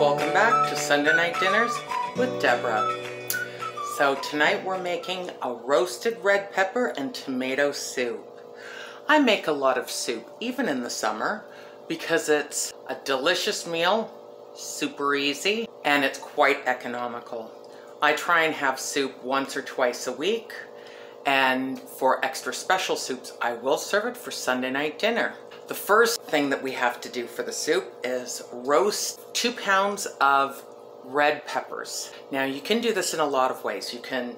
Welcome back to Sunday Night Dinners with Deborah. So tonight we're making a roasted red pepper and tomato soup. I make a lot of soup, even in the summer, because it's a delicious meal, super easy, and it's quite economical. I try and have soup once or twice a week, and for extra special soups, I will serve it for Sunday night dinner. The first thing that we have to do for the soup is roast two pounds of red peppers. Now you can do this in a lot of ways. You can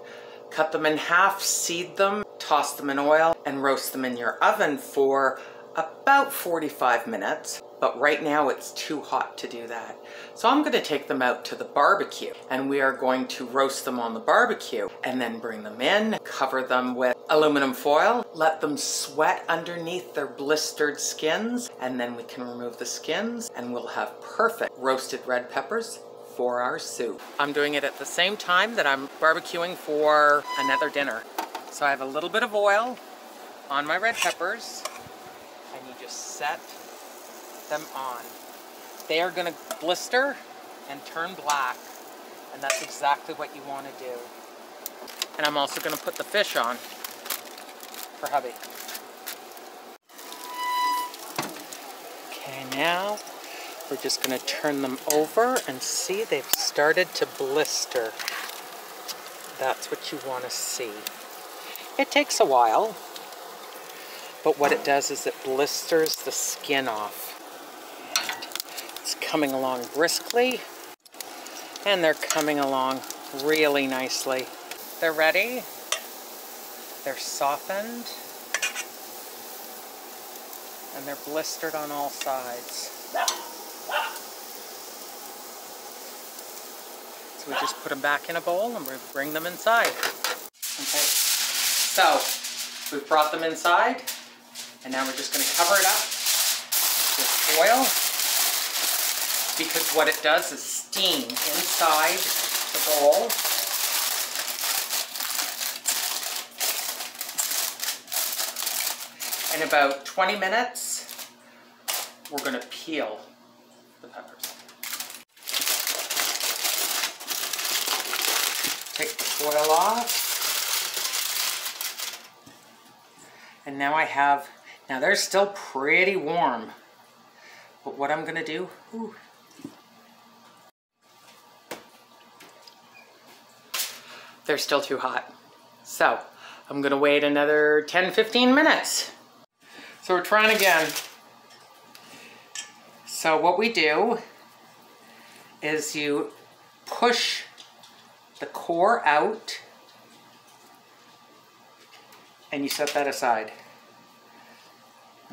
cut them in half, seed them, toss them in oil, and roast them in your oven for about 45 minutes. But right now it's too hot to do that. So I'm gonna take them out to the barbecue and we are going to roast them on the barbecue and then bring them in, cover them with aluminum foil, let them sweat underneath their blistered skins, and then we can remove the skins and we'll have perfect roasted red peppers for our soup. I'm doing it at the same time that I'm barbecuing for another dinner. So I have a little bit of oil on my red peppers and you just set them on. They are gonna blister and turn black and that's exactly what you wanna do. And I'm also gonna put the fish on for hubby. Okay, now we're just gonna turn them over and see they've started to blister. That's what you wanna see. It takes a while, but what it does is it blisters the skin off. Coming along briskly, and they're coming along really nicely. They're ready. They're softened. And they're blistered on all sides. So we just put them back in a bowl and we bring them inside. Okay, so we've brought them inside and now we're just gonna cover it up with oil because what it does is steam inside the bowl. In about 20 minutes, we're gonna peel the peppers. Take the foil off. And now I have, now they're still pretty warm. But what I'm gonna do, ooh, they're still too hot. So I'm gonna wait another 10, 15 minutes. So we're trying again. So what we do is you push the core out and you set that aside.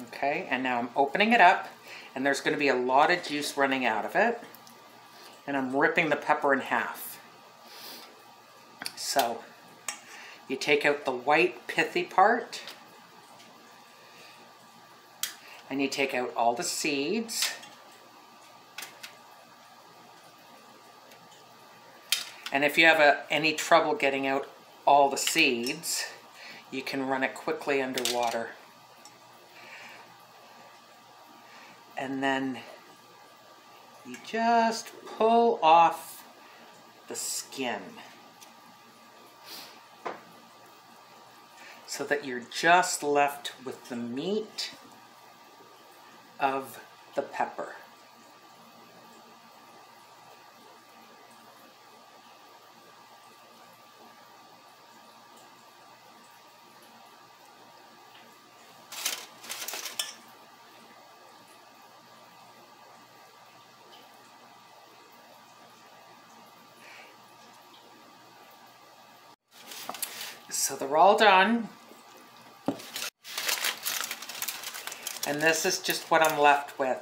Okay, and now I'm opening it up and there's gonna be a lot of juice running out of it. And I'm ripping the pepper in half. So, you take out the white pithy part and you take out all the seeds. And if you have a, any trouble getting out all the seeds, you can run it quickly underwater. And then you just pull off the skin. So that you're just left with the meat of the pepper. So they're all done. And this is just what I'm left with.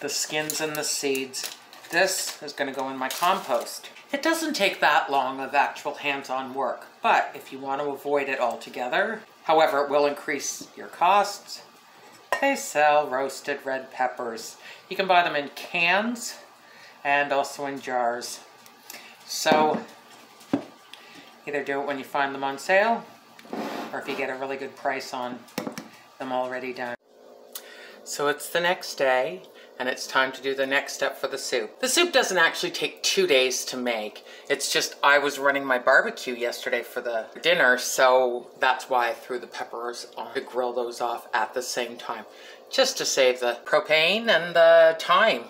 The skins and the seeds. This is going to go in my compost. It doesn't take that long of actual hands-on work, but if you want to avoid it altogether, however, it will increase your costs, they sell roasted red peppers. You can buy them in cans and also in jars. So either do it when you find them on sale or if you get a really good price on them already done. So it's the next day and it's time to do the next step for the soup. The soup doesn't actually take two days to make. It's just I was running my barbecue yesterday for the dinner, so that's why I threw the peppers on to grill those off at the same time, just to save the propane and the time.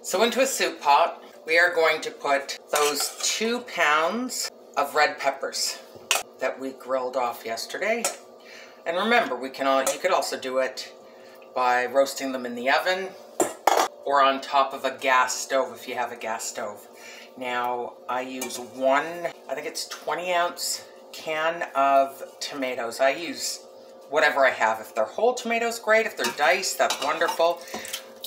So into a soup pot, we are going to put those two pounds of red peppers that we grilled off yesterday. And remember, we can all, you could also do it by roasting them in the oven or on top of a gas stove if you have a gas stove. Now, I use one, I think it's 20 ounce can of tomatoes. I use whatever I have. If they're whole tomatoes, great. If they're diced, that's wonderful.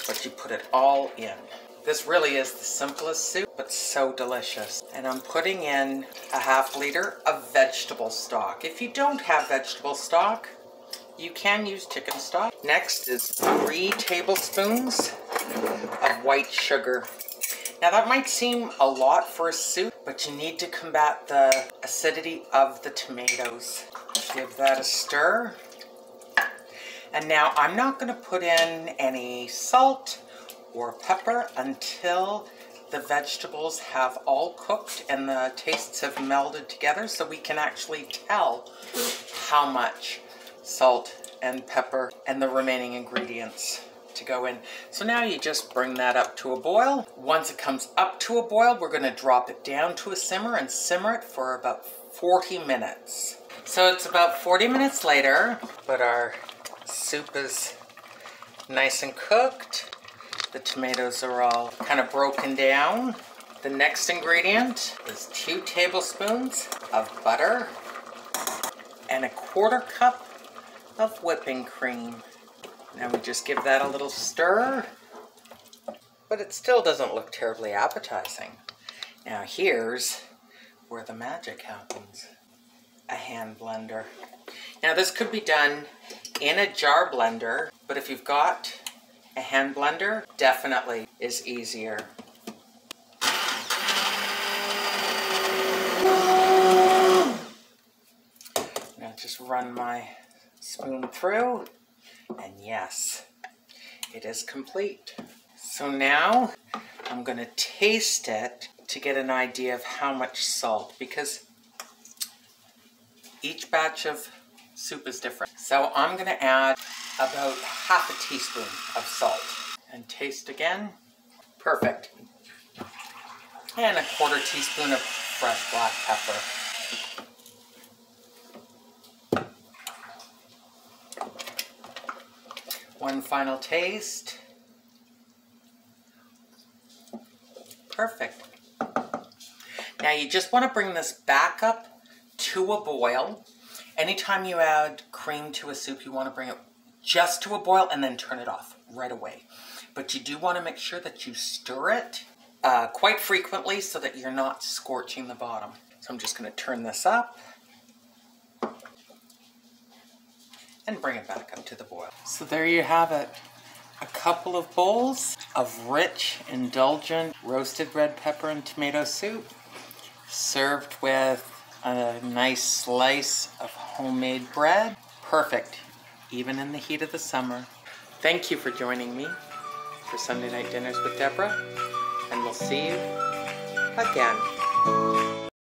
But you put it all in. This really is the simplest soup, but so delicious. And I'm putting in a half liter of vegetable stock. If you don't have vegetable stock, you can use chicken stock. Next is three tablespoons of white sugar. Now that might seem a lot for a soup, but you need to combat the acidity of the tomatoes. Give that a stir. And now I'm not gonna put in any salt or pepper until the vegetables have all cooked and the tastes have melded together so we can actually tell how much salt and pepper and the remaining ingredients to go in. So now you just bring that up to a boil. Once it comes up to a boil, we're gonna drop it down to a simmer and simmer it for about 40 minutes. So it's about 40 minutes later, but our soup is nice and cooked. The tomatoes are all kind of broken down. The next ingredient is two tablespoons of butter and a quarter cup of whipping cream. Now we just give that a little stir, but it still doesn't look terribly appetizing. Now here's where the magic happens. A hand blender. Now this could be done in a jar blender, but if you've got a hand blender, definitely is easier. Now just run my spoon through, and yes, it is complete. So now I'm gonna taste it to get an idea of how much salt, because each batch of soup is different. So I'm gonna add about half a teaspoon of salt and taste again. Perfect. And a quarter teaspoon of fresh black pepper. One final taste. Perfect. Now you just want to bring this back up to a boil. Anytime you add cream to a soup, you want to bring it just to a boil and then turn it off right away. But you do want to make sure that you stir it uh, quite frequently so that you're not scorching the bottom. So I'm just going to turn this up. And bring it back up to the boil. So there you have it. A couple of bowls of rich, indulgent roasted red pepper and tomato soup served with a nice slice of homemade bread. Perfect, even in the heat of the summer. Thank you for joining me for Sunday Night Dinners with Deborah, and we'll see you again.